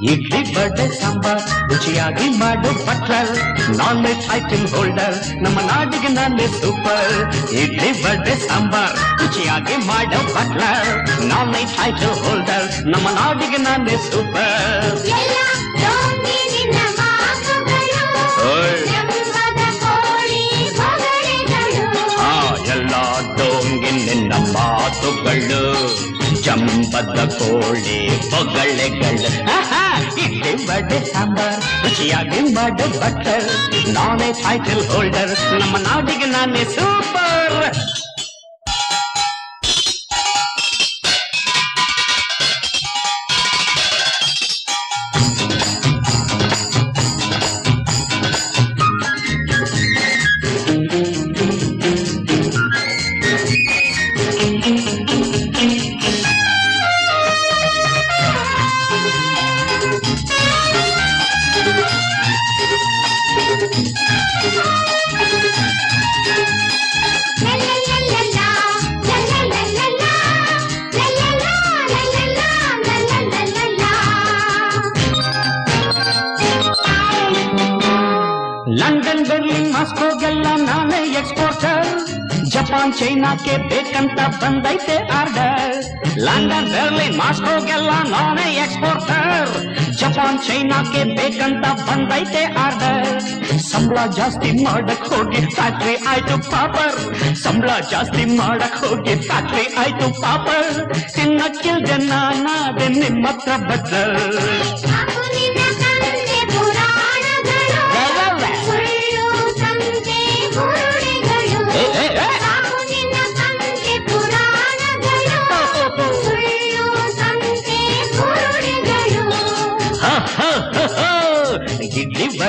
इडली बर्थे sambar nonveg item holder नम ना नाने सूपर इडली बर्थे सांबार नॉनवेज ऐटम होलडर नम ना नाने सूपर yeah. ಮಾತುಗಳು ಜಂಬದ ಕೋಳಿ ಬೊಗಳೆಗಳು ಆಹಾ, ಇಡ್ಲಿ ಬಡೆ ಸಾಂಬಾರ್ ರುಚಿಯಾಗಿ ಮಾಡು ಬಟ್ಲರ್ ನಾನೇ ಟೈಟಲ್ ಹೋಲ್ಡರ್ ನಮ್ಮ ನಾಡಿಗೆ ನಾನೇ ಸೂಪರ್ லண்டன் பெர்லின் மாஸ்கோ எல்லாம் நானே எக்ஸ்போர்ட்டர் ಜಪಾನ್ ಚೈನಾಕ್ಕೆ ಬೇಕಂತ ಬಂದೈತೆ ಆರ್ಡರ್ ಲಂಡನ್ ಬರ್ಲಿನ್ ಮಾಸ್ಕೋಗೆಲ್ಲ ನಾನೇ ಎಕ್ಸ್ಪೋರ್ಟರ್ ಜಪಾನ್ ಚೈನಾಕ್ಕೆ ಬೇಕಂತ ಬಂದೈತೆ ಆರ್ಡರ್ ಸಂಬಳ ಜಾಸ್ತಿ ಮಾಡಕ್ ಹೋಗಿ ಫ್ಯಾಕ್ಟ್ರಿ ಆಯ್ತು ಪಾಪರ್ ಸಂಬಳ ಜಾಸ್ತಿ ಮಾಡಕ್ ಹೋಗಿ ಫ್ಯಾಕ್ಟ್ರಿ ಆಯ್ತು ಪಾಪರ್ ತಿನ್ನಕ್ಕಿಲ್ದೆ ನಾನಾದೆ ನಿಮ್ಮ ಹತ್ರ Buttler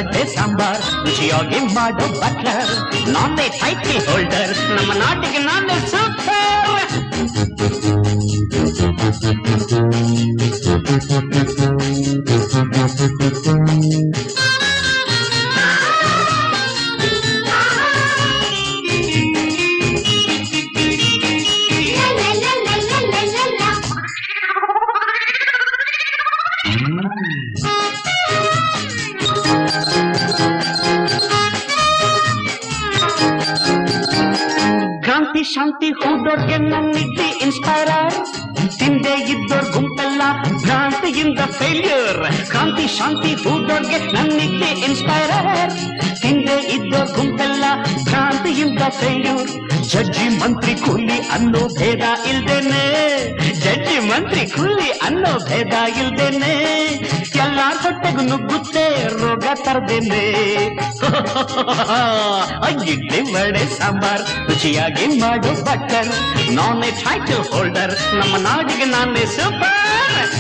birthday sambar. Gio, you are the butler, not the title holder. Namanatikananda super. ಕ್ರಾಂತಿ ಶಾಂತಿ ಹೂದೋರ್ಗೆ ನನ್ನಿದ್ದಿ ಇನ್ಸ್ಪೈರರ್ ತಿಂದೆ ಇದ್ದೋರ್ ಗುಂಪೆಲ್ಲ ಭ್ರಾಂತಿಯಿಂದ ಫೇಲ್ಯೂರ್ ಕ್ರಾಂತಿ ಶಾಂತಿ ಹೂದೋರ್ಗೆ ನನ್ನಿದ್ದಿ ಇನ್ಸ್ಪೈರರ್ ತಿಂದೆ ಇದ್ದೋರ್ ಗುಂಪೆಲ್ಲ ಭ್ರಾಂತಿಯಿಂದ ಫೇಲ್ಯೂರ್ ಜಡ್ಜಿ ಮಂತ್ರಿ ಕೂಲಿ ಅನ್ನೋ ಭೇದ ಇಲ್ದೇನೆ ಜಡ್ಜಿ ಮಂತ್ರಿ ಕೂಲಿ ಅನ್ನೋ ಭೇದ ಇಲ್ದೇನೆ ಎಲ್ಲಾರ ಹೊಟ್ಟೆಗೂ ನುಗ್ಗುತ್ತೆ ರೋಗ ತರದೇನೆ ಇಡ್ಲಿ ವಡೆ ಸಾಂಬಾರ್ ರುಚಿಯಾಗಿ ಮಾಡು ಬಟ್ಟರ್ ನಾನೇ ಟೈಟಲ್ ಹೋಲ್ಡರ್ ನಮ್ಮ ನಾಡಿಗೆ ನಾನೇ ಸೂಪರ್